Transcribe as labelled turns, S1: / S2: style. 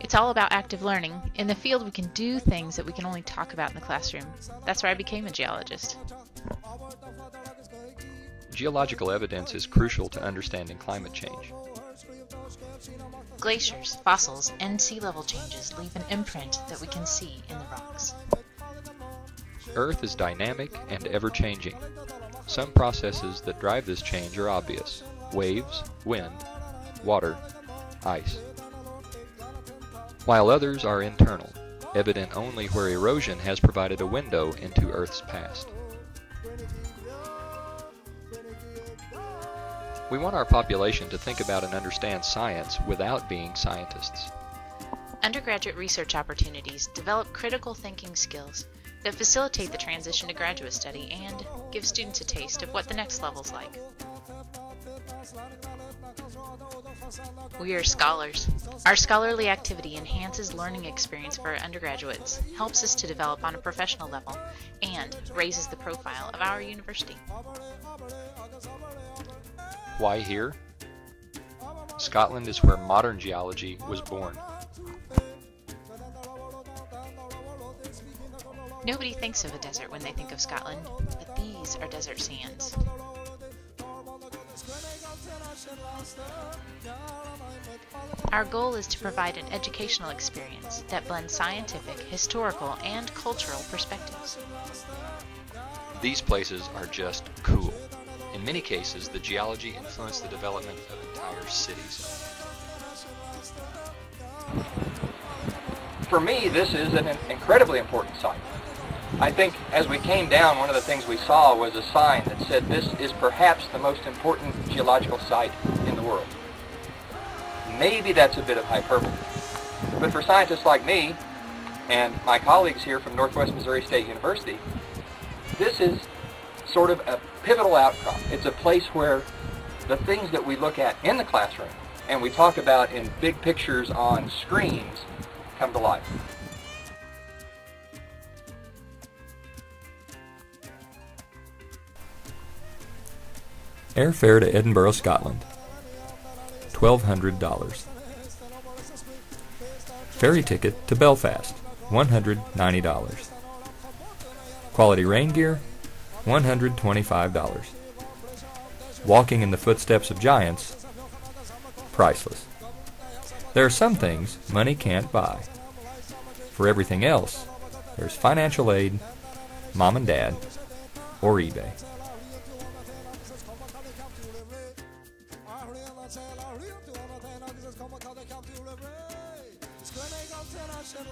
S1: It's all about active learning. In the field, we can do things that we can only talk about in the classroom. That's why I became a geologist.
S2: Geological evidence is crucial to understanding climate change.
S1: Glaciers, fossils, and sea level changes leave an imprint that we can see in the rocks.
S2: Earth is dynamic and ever-changing. Some processes that drive this change are obvious. Waves, wind, water, ice. While others are internal, evident only where erosion has provided a window into Earth's past. We want our population to think about and understand science without being scientists.
S1: Undergraduate research opportunities develop critical thinking skills that facilitate the transition to graduate study and give students a taste of what the next level's like. We are scholars. Our scholarly activity enhances learning experience for our undergraduates, helps us to develop on a professional level, and raises the profile of our university.
S2: Why here? Scotland is where modern geology was born.
S1: Nobody thinks of a desert when they think of Scotland, but these are desert sands. Our goal is to provide an educational experience that blends scientific, historical, and cultural perspectives.
S2: These places are just cool. In many cases, the geology influenced the development of entire cities. For me, this is an incredibly important site. I think as we came down, one of the things we saw was a sign that said this is perhaps the most important geological site in the world. Maybe that's a bit of hyperbole. But for scientists like me and my colleagues here from Northwest Missouri State University, this is sort of a pivotal outcrop. It's a place where the things that we look at in the classroom and we talk about in big pictures on screens come to life. Airfare to Edinburgh, Scotland. $1,200. Ferry ticket to Belfast. $190. Quality rain gear. $125. Walking in the footsteps of giants. Priceless. There are some things money can't buy. For everything else, there's financial aid, mom and dad, or eBay. man seiler ut, du anertegner hvis the kommer, kan det kamp du bli? Skulle jeg alltid ha kjent